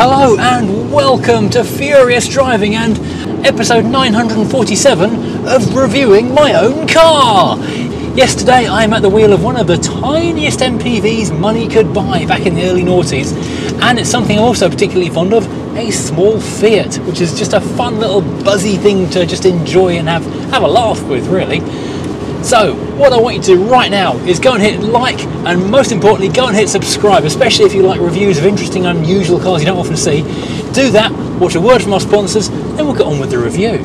Hello and welcome to Furious Driving and episode 947 of reviewing my own car. Yesterday I am at the wheel of one of the tiniest MPVs money could buy back in the early noughties and it's something I'm also particularly fond of, a small Fiat, which is just a fun little buzzy thing to just enjoy and have, have a laugh with really. So, what I want you to do right now is go and hit like, and most importantly, go and hit subscribe, especially if you like reviews of interesting, unusual cars you don't often see. Do that, watch a word from our sponsors, then we'll get on with the review.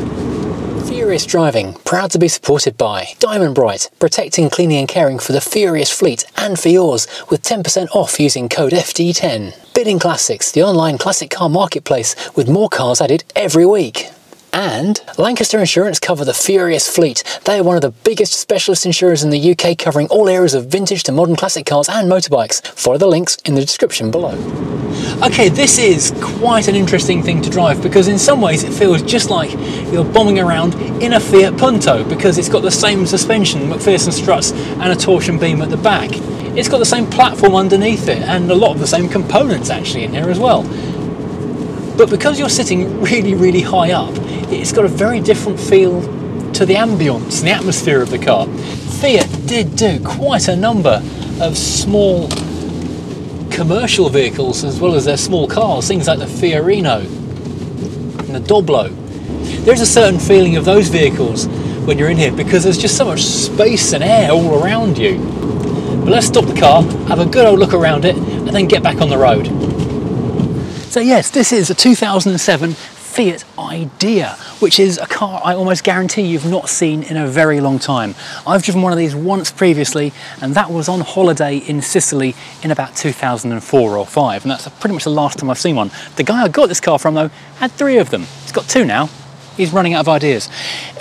Furious Driving, proud to be supported by Diamondbrite, protecting, cleaning and caring for the Furious fleet and for yours, with 10% off using code FD10. Bidding Classics, the online classic car marketplace, with more cars added every week. And Lancaster Insurance cover the Furious fleet. They are one of the biggest specialist insurers in the UK covering all areas of vintage to modern classic cars and motorbikes. Follow the links in the description below. Okay, this is quite an interesting thing to drive because in some ways it feels just like you're bombing around in a Fiat Punto because it's got the same suspension, MacPherson struts and a torsion beam at the back. It's got the same platform underneath it and a lot of the same components actually in here as well. But because you're sitting really, really high up, it's got a very different feel to the ambience, and the atmosphere of the car. Fiat did do quite a number of small commercial vehicles as well as their small cars, things like the Fiorino and the Doblo. There's a certain feeling of those vehicles when you're in here because there's just so much space and air all around you. But let's stop the car, have a good old look around it, and then get back on the road. So yes, this is a 2007 Fiat Idea, which is a car I almost guarantee you've not seen in a very long time. I've driven one of these once previously, and that was on holiday in Sicily in about 2004 or 5, and that's pretty much the last time I've seen one. The guy I got this car from, though, had three of them. He's got two now. He's running out of ideas.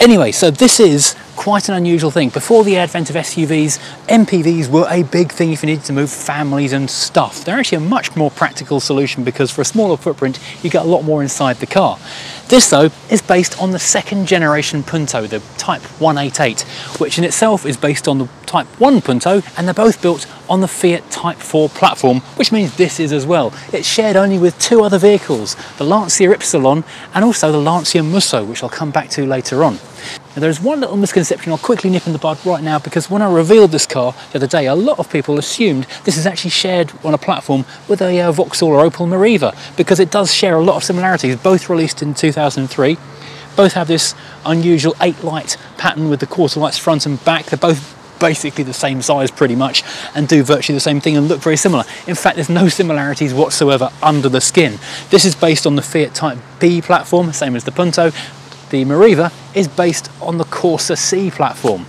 Anyway, so this is quite an unusual thing. Before the advent of SUVs, MPVs were a big thing if you needed to move families and stuff. They're actually a much more practical solution because for a smaller footprint, you get a lot more inside the car. This though is based on the second generation Punto, the Type 188, which in itself is based on the Type 1 Punto, and they're both built on the Fiat Type 4 platform, which means this is as well. It's shared only with two other vehicles, the Lancia Ypsilon and also the Lancia Musa, which I'll come back to later on. Now there's one little misconception I'll quickly nip in the bud right now because when I revealed this car the other day, a lot of people assumed this is actually shared on a platform with a uh, Vauxhall or Opel Meriva because it does share a lot of similarities, both released in 2003. Both have this unusual eight light pattern with the quarter lights front and back. They're both basically the same size pretty much and do virtually the same thing and look very similar. In fact, there's no similarities whatsoever under the skin. This is based on the Fiat Type B platform, same as the Punto, the Meriva is based on the Corsa C platform.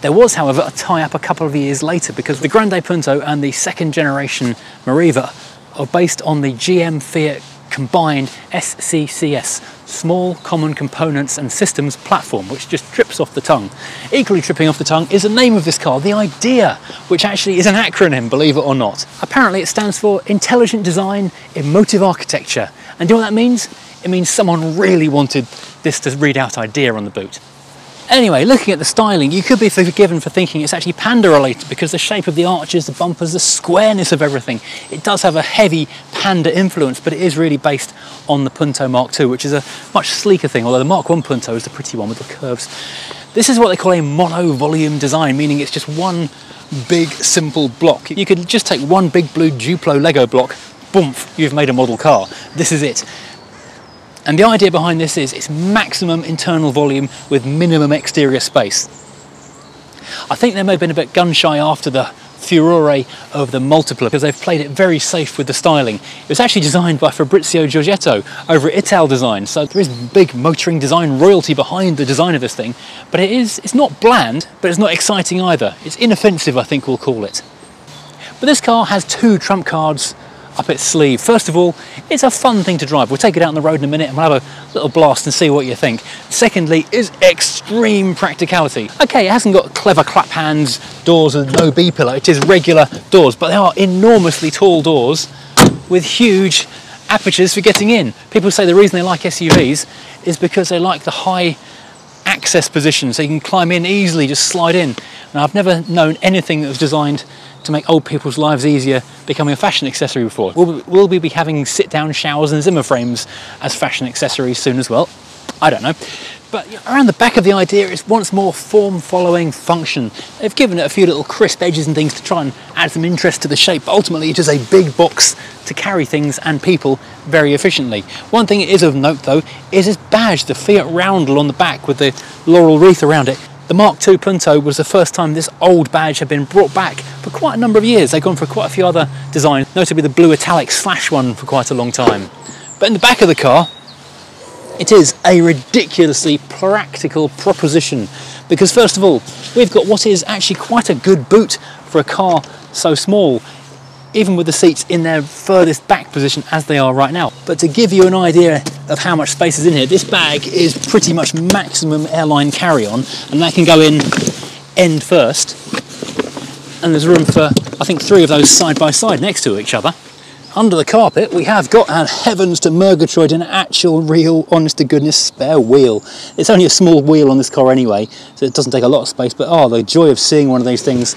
There was, however, a tie-up a couple of years later because the Grande Punto and the second generation Meriva are based on the GM Fiat combined SCCS, Small Common Components and Systems platform, which just trips off the tongue. Equally tripping off the tongue is the name of this car, the IDEA, which actually is an acronym, believe it or not. Apparently it stands for Intelligent Design, Emotive Architecture. And do you know what that means? It means someone really wanted this to read out idea on the boot. Anyway, looking at the styling, you could be forgiven for thinking it's actually Panda related because the shape of the arches, the bumpers, the squareness of everything. It does have a heavy Panda influence, but it is really based on the Punto Mark II, which is a much sleeker thing, although the Mark I Punto is the pretty one with the curves. This is what they call a mono-volume design, meaning it's just one big, simple block. You could just take one big blue Duplo Lego block, boom, you've made a model car. This is it. And the idea behind this is it's maximum internal volume with minimum exterior space. I think they may have been a bit gun shy after the furore of the multipla because they've played it very safe with the styling. It was actually designed by Fabrizio Giorgetto over at Italdesign, so there is big motoring design royalty behind the design of this thing, but it is, it's not bland, but it's not exciting either. It's inoffensive, I think we'll call it. But this car has two trump cards up its sleeve. First of all, it's a fun thing to drive. We'll take it out on the road in a minute and we'll have a little blast and see what you think. Secondly, is extreme practicality. Okay, it hasn't got clever clap hands, doors and no B-pillar. It is regular doors, but they are enormously tall doors with huge apertures for getting in. People say the reason they like SUVs is because they like the high access position so you can climb in easily, just slide in. And I've never known anything that was designed to make old people's lives easier becoming a fashion accessory before. Will, will we be having sit-down showers and Zimmer frames as fashion accessories soon as well? I don't know. But around the back of the idea is once more form following function. They've given it a few little crisp edges and things to try and add some interest to the shape, but ultimately it is a big box to carry things and people very efficiently. One thing it is of note though is this badge, the Fiat roundel on the back with the laurel wreath around it. The Mark II Punto was the first time this old badge had been brought back for quite a number of years. They've gone for quite a few other designs, notably the blue italic slash one for quite a long time. But in the back of the car, it is a ridiculously practical proposition because first of all, we've got what is actually quite a good boot for a car so small, even with the seats in their furthest back position as they are right now. But to give you an idea of how much space is in here, this bag is pretty much maximum airline carry-on and that can go in end first. And there's room for, I think, three of those side by side next to each other under the carpet we have got, and heavens to Murgatroyd, an actual, real, honest to goodness spare wheel. It's only a small wheel on this car anyway, so it doesn't take a lot of space, but oh, the joy of seeing one of these things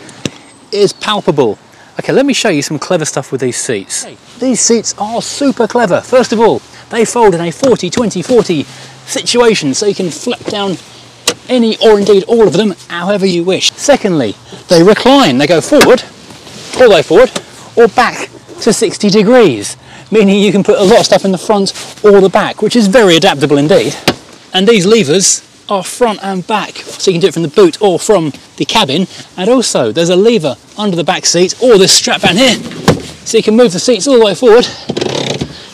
is palpable. Okay, let me show you some clever stuff with these seats. These seats are super clever. First of all, they fold in a 40, 20, 40 situation, so you can flip down any or indeed all of them however you wish. Secondly, they recline. They go forward, all the way forward, or back to 60 degrees, meaning you can put a lot of stuff in the front or the back, which is very adaptable indeed. And these levers front and back, so you can do it from the boot or from the cabin. And also there's a lever under the back seat or this strap down here, so you can move the seats all the way forward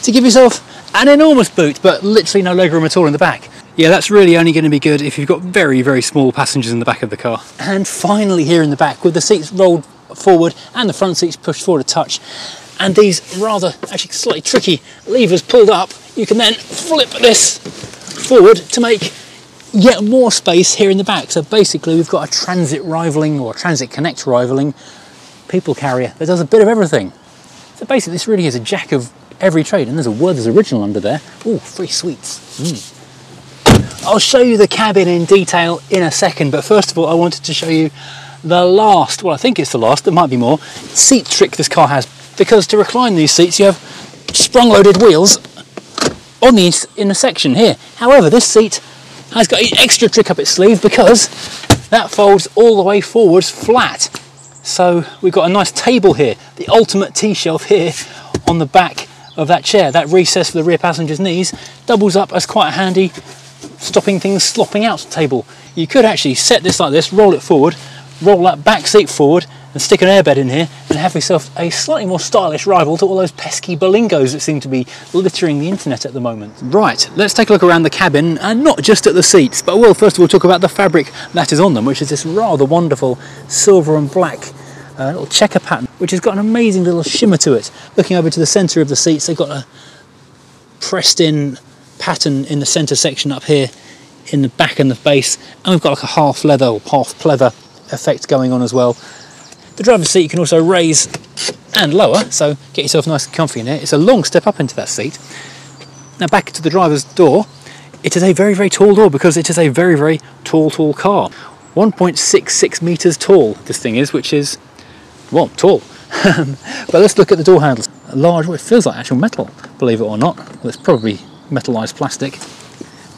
to give yourself an enormous boot, but literally no legroom at all in the back. Yeah, that's really only going to be good if you've got very, very small passengers in the back of the car. And finally here in the back, with the seats rolled forward and the front seats pushed forward a touch, and these rather actually slightly tricky levers pulled up, you can then flip this forward to make yet more space here in the back. So basically we've got a transit rivaling or transit connect rivaling people carrier that does a bit of everything. So basically this really is a jack of every trade and there's a Werther's original under there. Oh, free sweets. Mm. I'll show you the cabin in detail in a second, but first of all I wanted to show you the last, well I think it's the last, there might be more, seat trick this car has because to recline these seats you have sprung loaded wheels on the in a section here. However, this seat has got an extra trick up its sleeve because that folds all the way forwards flat. So we've got a nice table here, the ultimate tea shelf here on the back of that chair. That recess for the rear passenger's knees doubles up as quite a handy stopping things slopping out table. You could actually set this like this, roll it forward, roll that back seat forward and stick an airbed in here and have yourself a slightly more stylish rival to all those pesky Berlingos that seem to be littering the internet at the moment. Right, let's take a look around the cabin and not just at the seats, but we'll first of all talk about the fabric that is on them, which is this rather wonderful silver and black uh, little checker pattern, which has got an amazing little shimmer to it. Looking over to the centre of the seats, they've got a pressed in pattern in the centre section up here in the back and the base, and we've got like a half leather or half pleather effect going on as well. The driver's seat you can also raise and lower, so get yourself nice and comfy in it. It's a long step up into that seat. Now back to the driver's door, it is a very, very tall door because it is a very, very tall, tall car. 1.66 metres tall this thing is, which is, well, tall. but let's look at the door handles. A large, well, it feels like actual metal, believe it or not. Well, it's probably metallised plastic.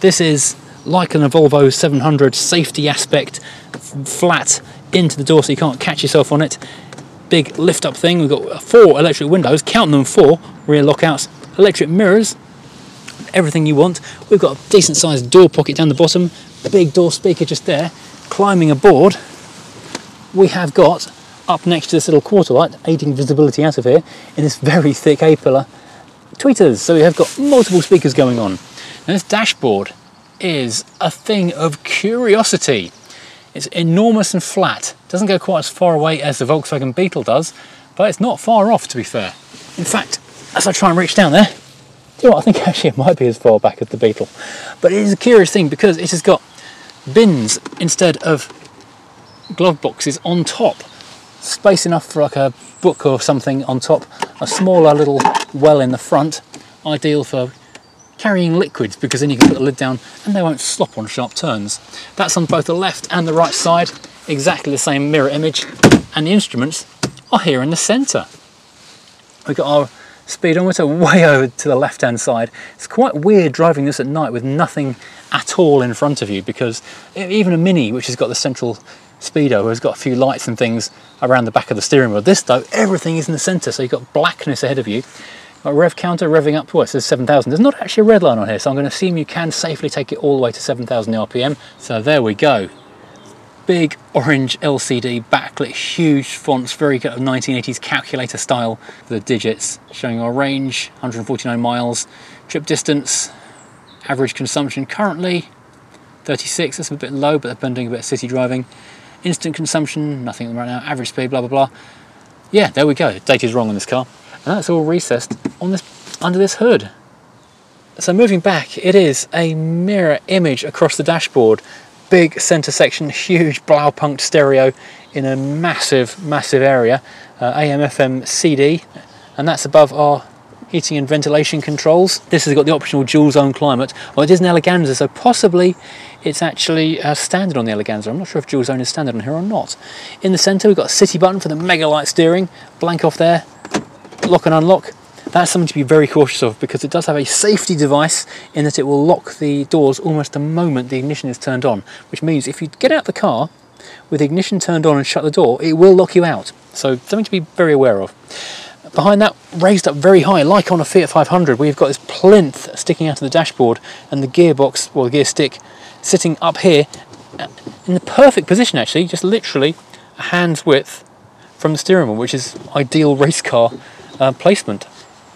This is like an Volvo 700 safety aspect, flat into the door so you can't catch yourself on it. Big lift up thing. We've got four electric windows, count them four, rear lockouts, electric mirrors, everything you want. We've got a decent sized door pocket down the bottom, big door speaker just there. Climbing aboard, we have got up next to this little quarter light, aiding visibility out of here, in this very thick A-pillar tweeters. So we have got multiple speakers going on. Now this dashboard is a thing of curiosity. It's enormous and flat. Doesn't go quite as far away as the Volkswagen Beetle does, but it's not far off to be fair. In fact, as I try and reach down there, do you know what, I think actually it might be as far back as the Beetle. But it is a curious thing because it has got bins instead of glove boxes on top. Space enough for like a book or something on top, a smaller little well in the front, ideal for carrying liquids because then you can put the lid down and they won't slop on sharp turns. That's on both the left and the right side, exactly the same mirror image, and the instruments are here in the centre. We've got our speedometer way over to the left hand side. It's quite weird driving this at night with nothing at all in front of you because even a Mini, which has got the central speedo, has got a few lights and things around the back of the steering wheel. This though, everything is in the centre, so you've got blackness ahead of you. Rev counter revving up, well it says 7,000. There's not actually a red line on here, so I'm going to assume you can safely take it all the way to 7,000 RPM. So there we go big orange LCD backlit, huge fonts, very good 1980s calculator style for the digits, showing our range, 149 miles, trip distance, average consumption currently 36, that's a bit low, but they've been doing a bit of city driving. Instant consumption, nothing right now, average speed, blah blah blah. Yeah, there we go, data's wrong on this car. And that's all recessed on this under this hood. So moving back, it is a mirror image across the dashboard big center section, huge Blaupunkt stereo in a massive, massive area, uh, AM, FM, CD, and that's above our heating and ventilation controls. This has got the optional dual zone climate. Well, it is an Eleganza, so possibly it's actually uh, standard on the Eleganza. I'm not sure if dual zone is standard on here or not. In the center, we've got a city button for the mega light steering, blank off there, lock and unlock. That's something to be very cautious of because it does have a safety device in that it will lock the doors almost the moment the ignition is turned on, which means if you get out the car with the ignition turned on and shut the door, it will lock you out. So something to be very aware of. Behind that, raised up very high, like on a Fiat 500, we've got this plinth sticking out of the dashboard and the gearbox, or the gear stick, sitting up here in the perfect position actually, just literally a hand's width from the steering wheel, which is ideal race car uh, placement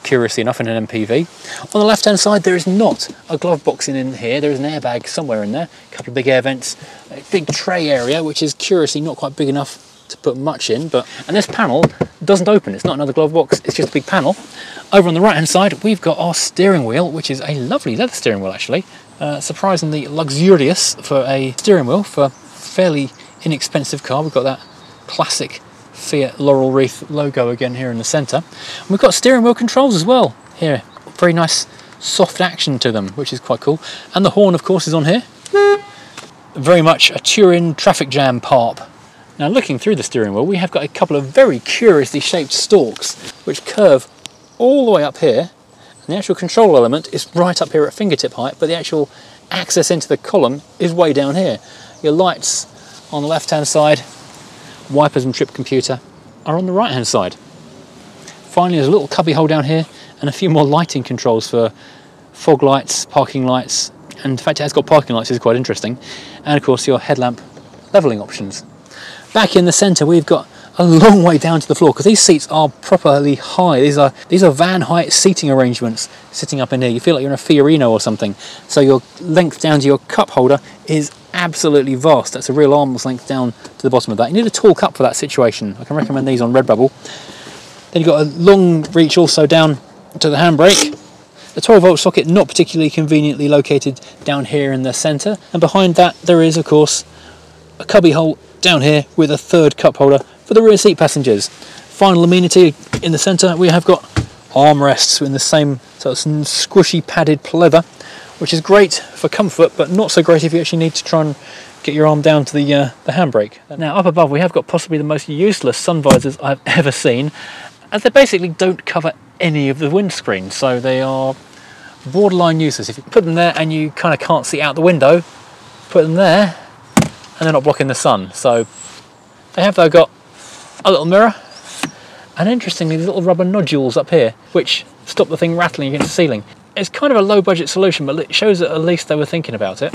curiously enough, in an MPV. On the left-hand side, there is not a glove box in here. There is an airbag somewhere in there, a couple of big air vents, a big tray area, which is curiously not quite big enough to put much in. But And this panel doesn't open. It's not another glove box. It's just a big panel. Over on the right-hand side, we've got our steering wheel, which is a lovely leather steering wheel, actually. Uh, surprisingly luxurious for a steering wheel for a fairly inexpensive car. We've got that classic Fiat Laurel Wreath logo again here in the centre. And we've got steering wheel controls as well here. Very nice soft action to them, which is quite cool. And the horn, of course, is on here. Very much a Turin traffic jam parp. Now looking through the steering wheel, we have got a couple of very curiously shaped stalks which curve all the way up here. And the actual control element is right up here at fingertip height, but the actual access into the column is way down here. Your lights on the left hand side wipers and trip computer are on the right hand side. Finally there's a little cubby hole down here and a few more lighting controls for fog lights, parking lights, and the fact it has got parking lights is quite interesting. And of course your headlamp levelling options. Back in the centre we've got a long way down to the floor because these seats are properly high. These are these are van height seating arrangements sitting up in here. You feel like you're in a Fiorino or something. So your length down to your cup holder is absolutely vast. That's a real arm's length down to the bottom of that. You need a tall cup for that situation. I can recommend these on Redbubble. Then you've got a long reach also down to the handbrake. The 12 volt socket not particularly conveniently located down here in the centre. And behind that there is of course a cubby hole down here with a third cup holder for the rear seat passengers. Final amenity in the centre we have got armrests in the same sort of squishy padded pleather which is great for comfort, but not so great if you actually need to try and get your arm down to the, uh, the handbrake. Now up above we have got possibly the most useless sun visors I've ever seen, as they basically don't cover any of the windscreen, so they are borderline useless. If you put them there and you kind of can't see out the window, put them there and they're not blocking the sun. So they have though got a little mirror and interestingly these little rubber nodules up here which stop the thing rattling against the ceiling it's kind of a low budget solution, but it shows that at least they were thinking about it.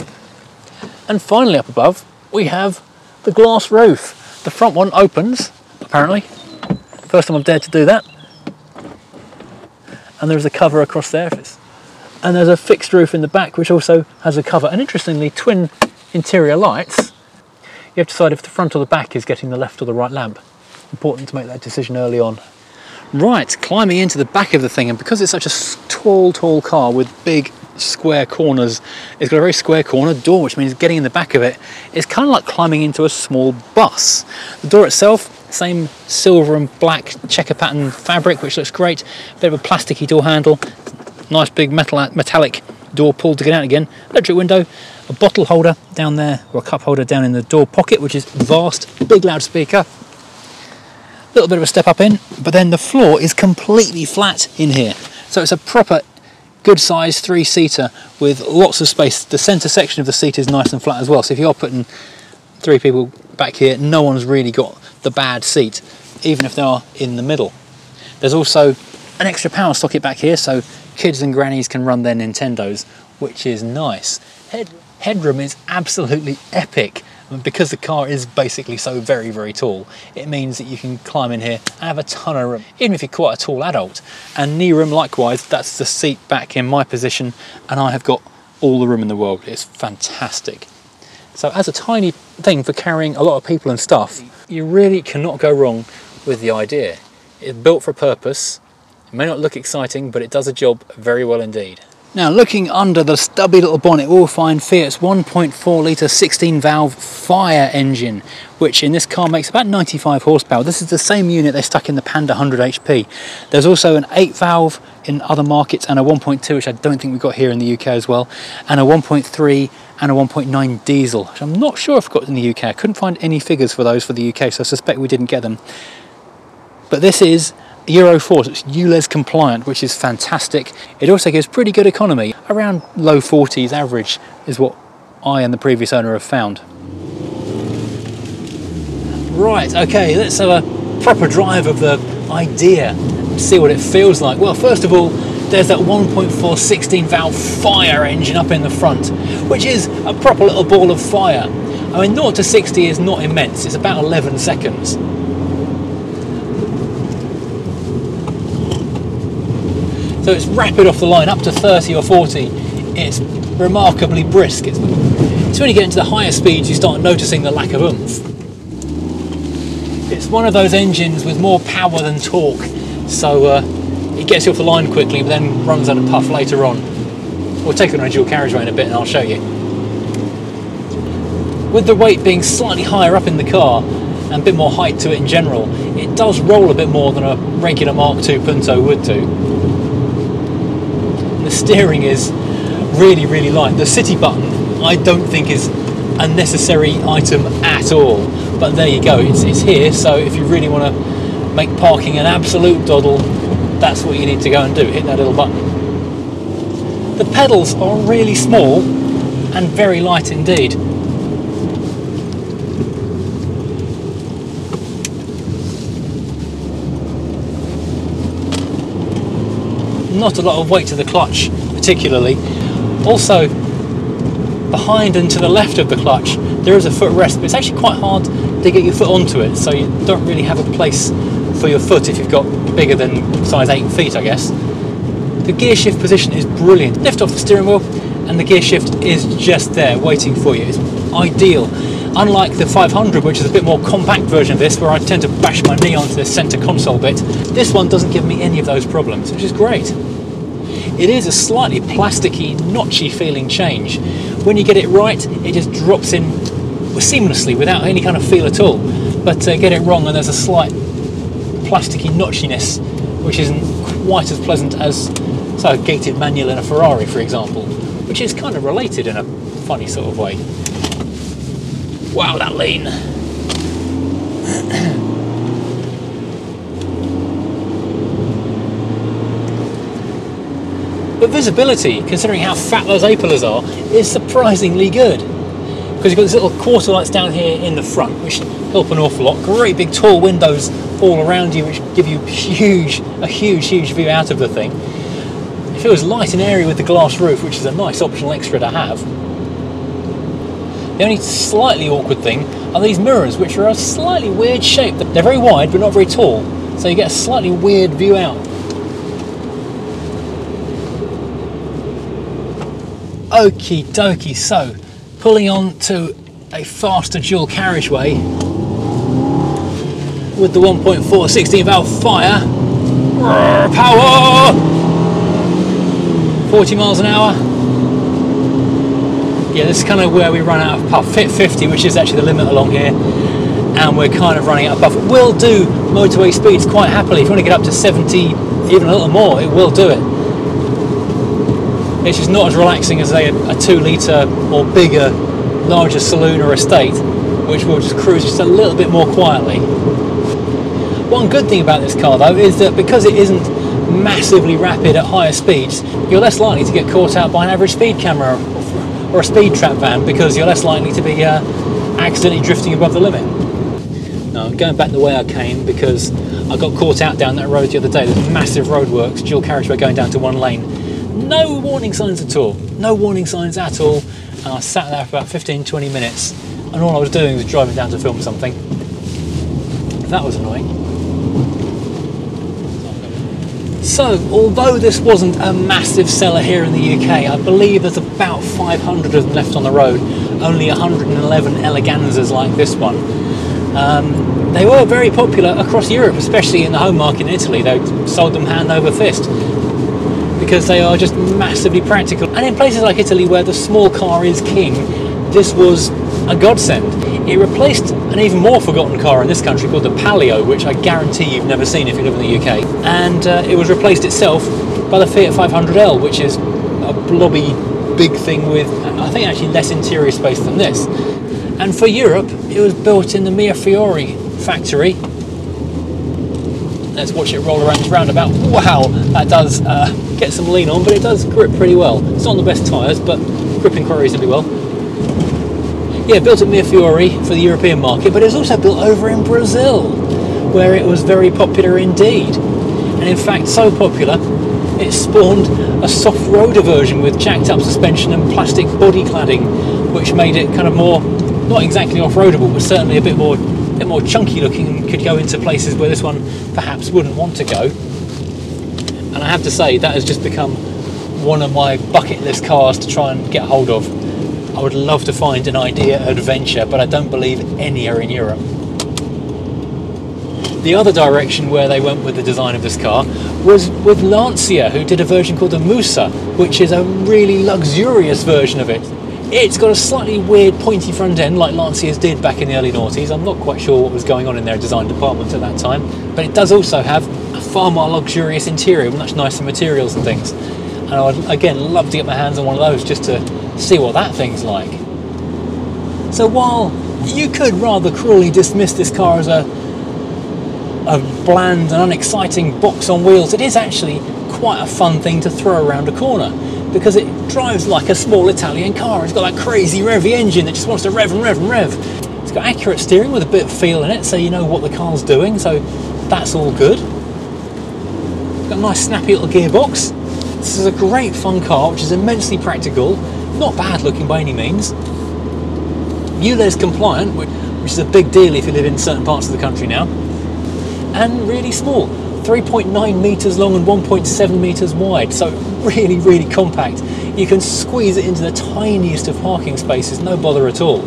And finally up above, we have the glass roof. The front one opens, apparently. First time I've dared to do that. And there's a cover across there. And there's a fixed roof in the back, which also has a cover. And interestingly, twin interior lights. You have to decide if the front or the back is getting the left or the right lamp. Important to make that decision early on. Right, climbing into the back of the thing, and because it's such a tall, tall car with big square corners, it's got a very square corner door, which means getting in the back of it is kind of like climbing into a small bus. The door itself, same silver and black checker pattern fabric, which looks great. Bit of a plasticky door handle, nice big metal metallic door pull to get out again, electric window, a bottle holder down there, or a cup holder down in the door pocket, which is vast, big loudspeaker. Little bit of a step up in, but then the floor is completely flat in here. So it's a proper good size three seater with lots of space. The centre section of the seat is nice and flat as well. So if you're putting three people back here, no one's really got the bad seat, even if they are in the middle. There's also an extra power socket back here so kids and grannies can run their Nintendos, which is nice. Head headroom is absolutely epic. Because the car is basically so very, very tall, it means that you can climb in here and have a ton of room, even if you're quite a tall adult. And knee room, likewise, that's the seat back in my position, and I have got all the room in the world. It's fantastic. So as a tiny thing for carrying a lot of people and stuff, you really cannot go wrong with the idea. It's built for a purpose. It may not look exciting, but it does a job very well indeed. Now looking under the stubby little bonnet we'll find Fiat's 1.4 litre 16 valve fire engine which in this car makes about 95 horsepower. This is the same unit they stuck in the Panda 100 HP. There's also an 8 valve in other markets and a 1.2 which I don't think we've got here in the UK as well and a 1.3 and a 1.9 diesel which I'm not sure if I've got in the UK. I couldn't find any figures for those for the UK so I suspect we didn't get them. But this is Euro 4, so it's ULEZ compliant, which is fantastic. It also gives pretty good economy. Around low 40s average is what I and the previous owner have found. Right, okay, let's have a proper drive of the idea, see what it feels like. Well, first of all, there's that 1.4 16 valve fire engine up in the front, which is a proper little ball of fire. I mean, 0 to 60 is not immense, it's about 11 seconds. So it's rapid off the line, up to 30 or 40. It's remarkably brisk. It's, it's when you get into the higher speeds you start noticing the lack of oomph. It's one of those engines with more power than torque, so uh, it gets you off the line quickly, but then runs out of puff later on. We'll take it on a dual carriageway in a bit and I'll show you. With the weight being slightly higher up in the car, and a bit more height to it in general, it does roll a bit more than a regular Mark II Punto would do steering is really, really light. The city button, I don't think is a necessary item at all. But there you go, it's, it's here. So if you really want to make parking an absolute doddle, that's what you need to go and do. Hit that little button. The pedals are really small and very light indeed. Not a lot of weight to the clutch particularly. Also, behind and to the left of the clutch, there is a footrest, but it's actually quite hard to get your foot onto it, so you don't really have a place for your foot if you've got bigger than size 8 feet, I guess. The gear shift position is brilliant. Lift off the steering wheel, and the gear shift is just there waiting for you. It's ideal. Unlike the 500, which is a bit more compact version of this, where I tend to bash my knee onto the centre console bit, this one doesn't give me any of those problems, which is great. It is a slightly plasticky, notchy feeling change. When you get it right, it just drops in seamlessly without any kind of feel at all. But uh, get it wrong and there's a slight plasticky notchiness which isn't quite as pleasant as say, a gated manual in a Ferrari, for example, which is kind of related in a funny sort of way. Wow, that lean. But visibility, considering how fat those A-pillars are, is surprisingly good. Because you've got these little quarter lights down here in the front, which help an awful lot. Great big tall windows all around you, which give you huge, a huge, huge view out of the thing. If it was light and airy with the glass roof, which is a nice optional extra to have, the only slightly awkward thing are these mirrors, which are a slightly weird shape. They're very wide, but not very tall, so you get a slightly weird view out. Okie dokie, so pulling on to a faster dual carriageway with the 1.4 16 valve fire. Power! 40 miles an hour. Yeah, this is kind of where we run out of puff. Fit 50, which is actually the limit along here, and we're kind of running out of puff. It will do motorway speeds quite happily. If you want to get up to 70, even a little more, it will do it It's just not as relaxing as a, a two litre or bigger, larger saloon or estate, which will just cruise just a little bit more quietly. One good thing about this car though is that because it isn't massively rapid at higher speeds, you're less likely to get caught out by an average speed camera or a speed trap van because you're less likely to be uh, accidentally drifting above the limit. Now I'm going back the way I came because I got caught out down that road the other day. There's massive roadworks, dual carriageway going down to one lane. No warning signs at all. No warning signs at all. And I sat there for about 15, 20 minutes and all I was doing was driving down to film something. That was annoying. So, although this wasn't a massive seller here in the UK, I believe there's about 500 of them left on the road, only 111 Eleganzas like this one. Um, they were very popular across Europe, especially in the home market in Italy. They sold them hand over fist because they are just massively practical. And in places like Italy, where the small car is king, this was a godsend. It replaced an even more forgotten car in this country called the Palio, which I guarantee you've never seen if you live in the UK. And uh, it was replaced itself by the Fiat 500L, which is a blobby big thing with, I think, actually less interior space than this. And for Europe, it was built in the Mirafiori factory. Let's watch it roll around this roundabout. Wow, that does uh, get some lean on, but it does grip pretty well. It's not the best tyres, but gripping quite reasonably well. Yeah, built at Mirafiori for the European market, but it was also built over in Brazil, where it was very popular indeed. And in fact, so popular, it spawned a soft roader version with jacked up suspension and plastic body cladding, which made it kind of more, not exactly off-roadable, but certainly a bit more, bit more chunky looking and could go into places where this one perhaps wouldn't want to go. And I have to say, that has just become one of my bucket list cars to try and get hold of I would love to find an idea adventure, but I don't believe any are in Europe. The other direction where they went with the design of this car was with Lancia, who did a version called the Musa, which is a really luxurious version of it. It's got a slightly weird pointy front end like Lancias did back in the early noughties. I'm not quite sure what was going on in their design department at that time, but it does also have far more luxurious interior much nicer materials and things. And I would again love to get my hands on one of those just to see what that thing's like. So while you could rather cruelly dismiss this car as a a bland and unexciting box on wheels, it is actually quite a fun thing to throw around a corner because it drives like a small Italian car. It's got that crazy revvy engine that just wants to rev and rev and rev. It's got accurate steering with a bit of feel in it, so you know what the car's doing, so that's all good. Got a nice snappy little gearbox. This is a great fun car, which is immensely practical, not bad looking by any means. ULEZ compliant, which, which is a big deal if you live in certain parts of the country now, and really small 3.9 meters long and 1.7 meters wide, so really, really compact. You can squeeze it into the tiniest of parking spaces, no bother at all.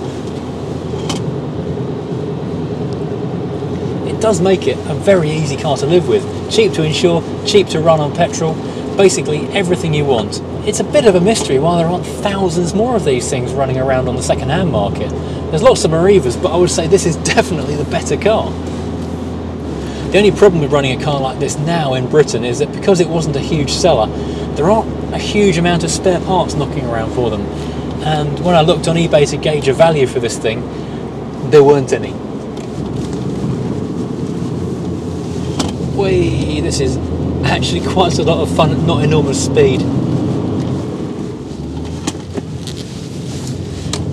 Does make it a very easy car to live with. Cheap to insure, cheap to run on petrol, basically everything you want. It's a bit of a mystery why there aren't thousands more of these things running around on the second-hand market. There's lots of Merivas, but I would say this is definitely the better car. The only problem with running a car like this now in Britain is that because it wasn't a huge seller, there aren't a huge amount of spare parts knocking around for them. And when I looked on eBay to gauge a value for this thing, there weren't any. Whee, this is actually quite a lot of fun at not enormous speed.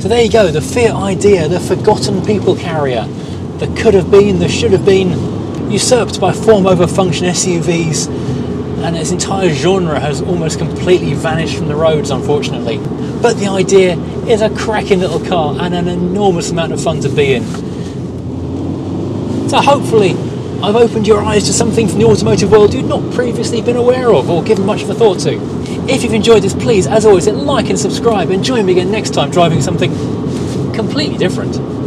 So there you go, the Fiat Idea, the forgotten people carrier, the could have been, the should have been, usurped by form over function SUVs, and its entire genre has almost completely vanished from the roads, unfortunately. But the idea is a cracking little car and an enormous amount of fun to be in. So hopefully I've opened your eyes to something from the automotive world you'd not previously been aware of or given much of a thought to. If you've enjoyed this, please, as always, hit like and subscribe and join me again next time driving something completely different.